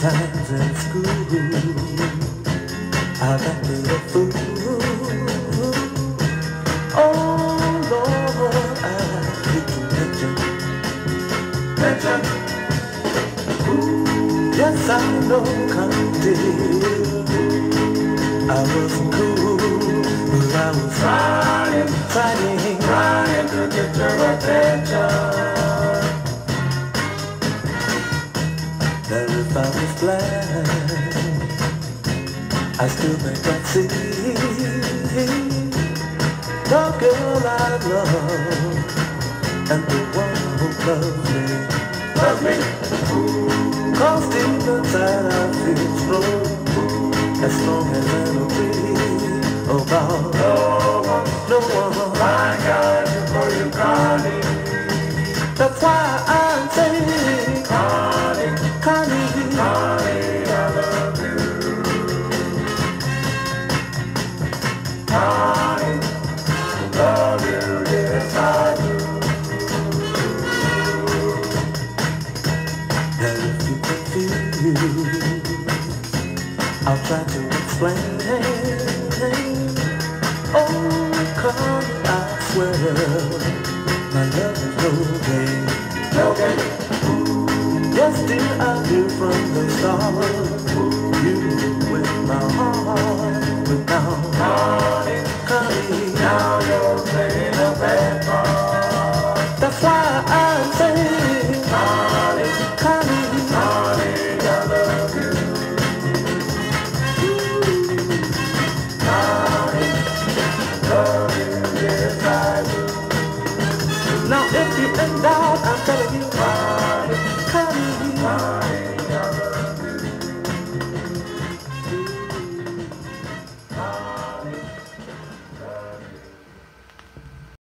times in school. I've acted a fool. Oh Lord, I hate to mention, mention. Yes, I know, come. I wasn't cool, if I was blind, I still think I'd see the girl I love and the one who loves me, loves me. Cause deep inside I feel strong, as strong as an be about no one, no one. My God, before you Connie. That's why I I'll try to explain. Oh, come, I swear, my love is no game. No game. Yes, dear, I knew from the start. Now if you end out, I'm telling you, mine, coming.